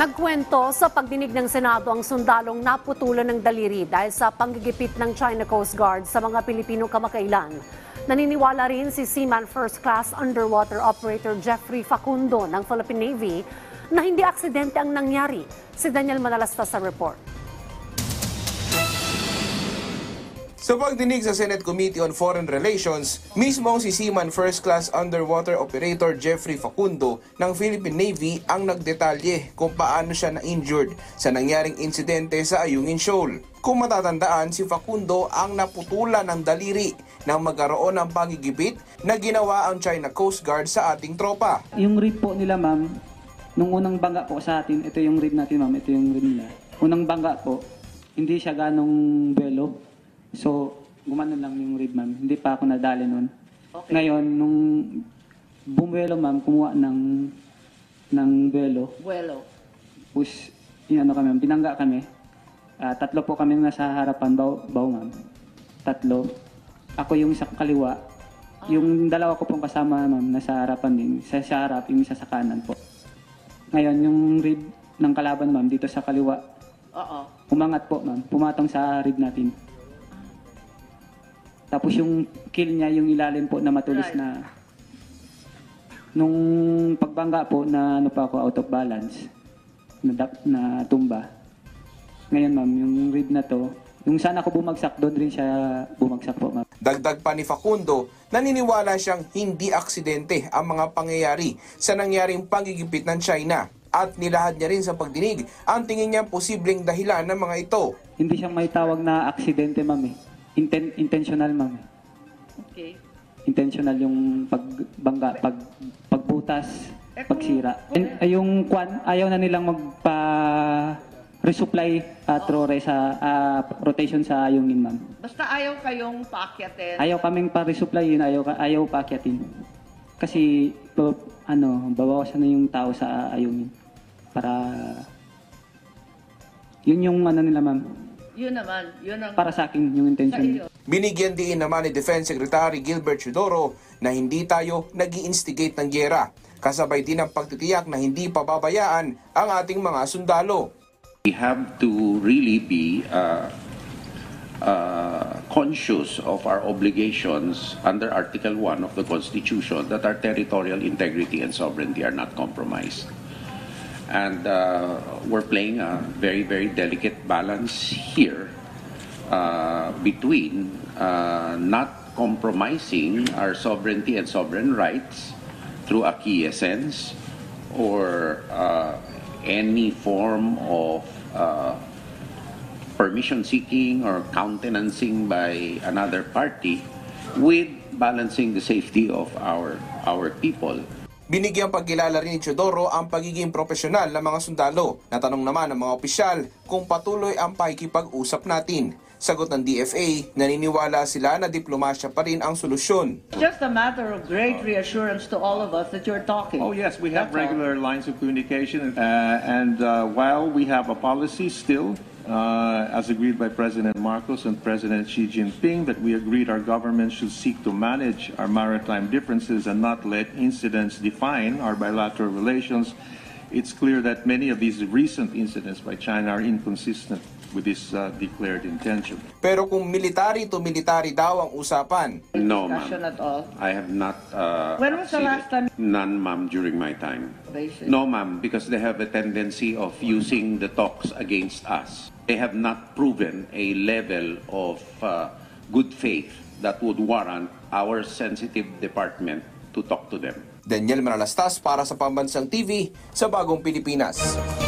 Nagkwento sa pagdinig ng Senado ang sundalong naputulan ng daliri dahil sa panggigipit ng China Coast Guard sa mga Pilipinong kamakailan. Naniniwala rin si Seaman First Class Underwater Operator Jeffrey Facundo ng Philippine Navy na hindi aksidente ang nangyari. Si Daniel Manalasta sa report. Sa pagdinig sa Senate Committee on Foreign Relations, mismong si Seaman First Class Underwater Operator Jeffrey Facundo ng Philippine Navy ang nagdetalye kung paano siya na-injured sa nangyaring insidente sa Ayungin Shoal. Kung matatandaan, si Facundo ang naputulan ng daliri nang magkaroon ng pagigipit na ginawa ang China Coast Guard sa ating tropa. Yung rib po nila, ma'am, nung unang bangga po sa atin, ito yung rib natin, ma'am, ito yung rib nila. Unang bangga po, hindi siya ganong belo. So, gumano lang yung rib, ma'am. Hindi pa ako nadali nun. Ngayon, nung bumuelo, ma'am, kumuha ng ng belo. Vuelo. Tapos, yun, ano kami, ma'am, binangga kami. Ah, tatlo po kami nasa harapan, baw, baw ma'am. Tatlo. Ako yung isa kaliwa. Yung dalawa ko pong kasama, ma'am, nasa harapan din. Isa sa harap, yung isa sa kanan po. Ngayon, yung rib ng kalaban, ma'am, dito sa kaliwa, Oo. umangat po, ma'am. Pumatong sa rib natin. Tapos yung kill niya, yung ilalim po na matulis Right. na nung pagbangga po na ano pa ako out of balance na, dap- na tumba. Ngayon ma'am, yung rib na to, yung sana ko bumagsak, doon rin siya bumagsak po ma'am. Dagdag pa ni Facundo, naniniwala siyang hindi aksidente ang mga pangyayari sa nangyaring panggigipit ng China at nilahad niya rin sa pagdinig ang tingin niya posibleng dahilan ng mga ito. Hindi siya may tawag na aksidente ma'am eh. Inten- intentional ma'am. Okay. intentional yung pagbangga, pag pagbutas, Eh, kung- pagsira. And, ay, yung kwan, ayaw na nilang magpa resupply at rore sa ah, rotation sa ayungin, ma'am. Basta ayaw kayong paakyatin. Ayaw kaming pa-resupply yun, ayaw, ayaw paakyatin. Kasi, ba- ano, babawasan na yung tao sa ayungin. Para, yun yung ano nila, ma'am. Yun naman. Yun ang Para sa akin, yung intention. Binigyan din naman ni Defense Secretary Gilbert Chudoro na hindi tayo nag instigate ng gyera. Kasabay din ang pagtitiyak na hindi pababayaan ang ating mga sundalo. We have to really be uh, uh, conscious of our obligations under Article 1 of the Constitution that our territorial integrity and sovereignty are not compromised. And uh, we're playing a very, very delicate balance here uh, between uh, not compromising our sovereignty and sovereign rights through acquiescence or any form of permission seeking or countenancing by another party with balancing the safety of our our people. Binigyang pagkilala rin ni Chudoro ang pagiging profesional ng mga sundalo. Natanong naman ng mga opisyal kung patuloy ang pakikipag-usap natin. Sagot ng DFA, naniniwala sila na diplomasya pa rin ang solusyon. It's just a matter of great reassurance to all of us that you're talking. Oh, yes, we have That's all. regular lines of communication. Uh, and uh, while we have a policy still, uh, as agreed by President Marcos and President Xi Jinping, that we agreed our government should seek to manage our maritime differences and not let incidents define our bilateral relations, it's clear that many of these recent incidents by China are inconsistent with this uh, declared intention. Pero kung military to military daw ang usapan, No, ma'am. at all. I have not. Uh, When was the last time- None, ma'am, during my time. Basic. No, ma'am, because they have a tendency of using the talks against us. They have not proven a level of uh, good faith that would warrant our sensitive department to talk to them. Daniel Manalastas para sa Pambansang TV sa Bagong Pilipinas.